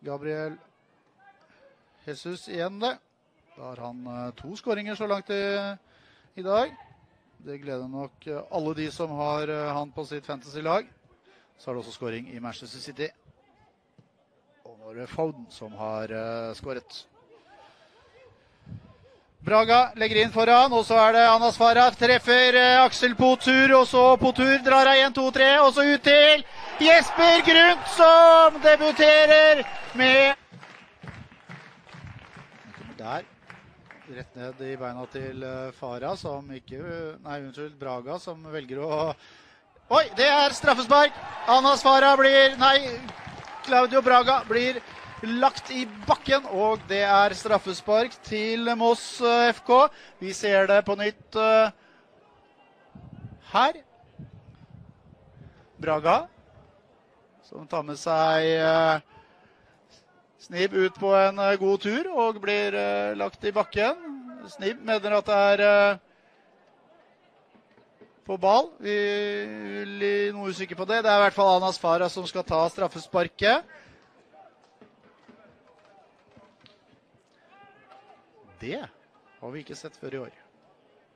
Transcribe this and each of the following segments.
Gabriel Jesus igjen, det. Da har han eh, to skåringer så langt i, i dag. Det gleder nok eh, alle de som har eh, han på sitt fantasy-lag. Så er det også skåring i Manchester City. Og nå er det Foden som har skåret. Braga legger inn foran, og så er det Anas Farah. Treffer Aksel Potur, og så Potur drar av 1, 2, 3, og så ut til Jesper Grundt, som debuterer med Der. Rett ned i beina til Fara, Farah, som ikke Nei, unnskyld, Braga, som velger å Oi, det er straffespark! Anas Farah blir Nei, Claudio Braga blir lagt i bakken, og det er straffespark til Moss eh, FK. Vi ser det på nytt uh, her. Braga, som tar med seg uh, Snib ut på en uh, god tur og blir lagt i bakken. Snib mener at det er på ball. Vi er noe usikre på det. Det er i hvert fall Anas Farah som skal ta straffesparket. Det har vi ikke sett før i år.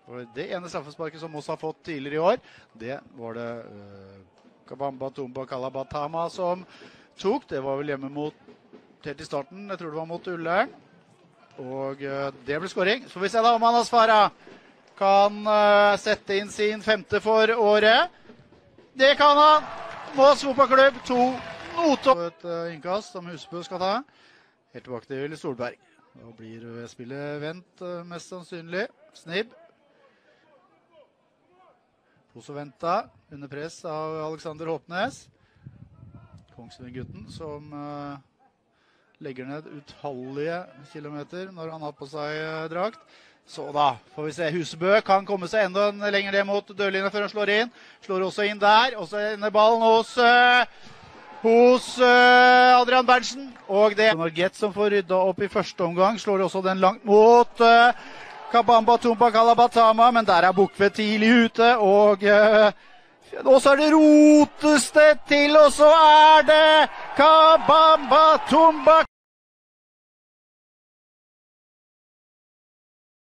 For det ene straffesparket som Moss har fått tidligere i år, det var det Kabamba Tumba Kalabatama som tok. Det var vel hjemme mot helt i starten. Jeg tror det var mot Ullern. Og uh, det ble skåring. Så får vi se da om Anas Farah kan uh, sette inn sin femte for året. Det kan han! Moss fotballklubb to Notodden. Et uh, innkast som Husebø skal ta. Helt tilbake til Solberg. Da blir spillet vendt, mest sannsynlig. Snibb. Poso venta under press av Alexander Håpnes. Kongsvinger-gutten som legger ned utallige kilometer når han har på seg drakt. Så da får vi se. Husebø kan komme seg enda lenger ned mot dørlinja før han slår inn. Slår også inn der. Og så ender ballen hos, uh, hos uh, Adrian Berntsen. Og det er Norget som får rydda opp i første omgang. Slår også den langt mot uh, Kabamba Tumba Kalabatama, men der er Bukve tidlig ute. Og og så er det rotes det til, og så er det Kabamba Tumba